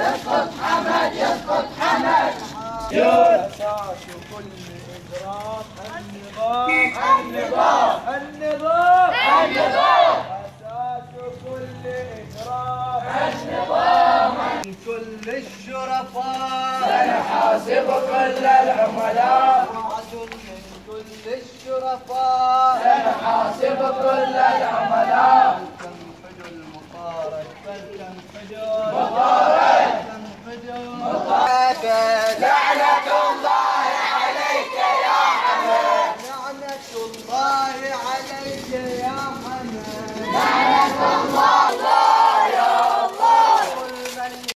يسقط حمد يسقط حمد أساس كل إجرام النظام النظام النظام أساس كل إجرام النظام كل الشرفاء سنحاسب كل العملاء من كل الشرفاء كل العملاء تنفذ المطارد فلتنفذ المطارد تنفذ المطارد لعنة الله.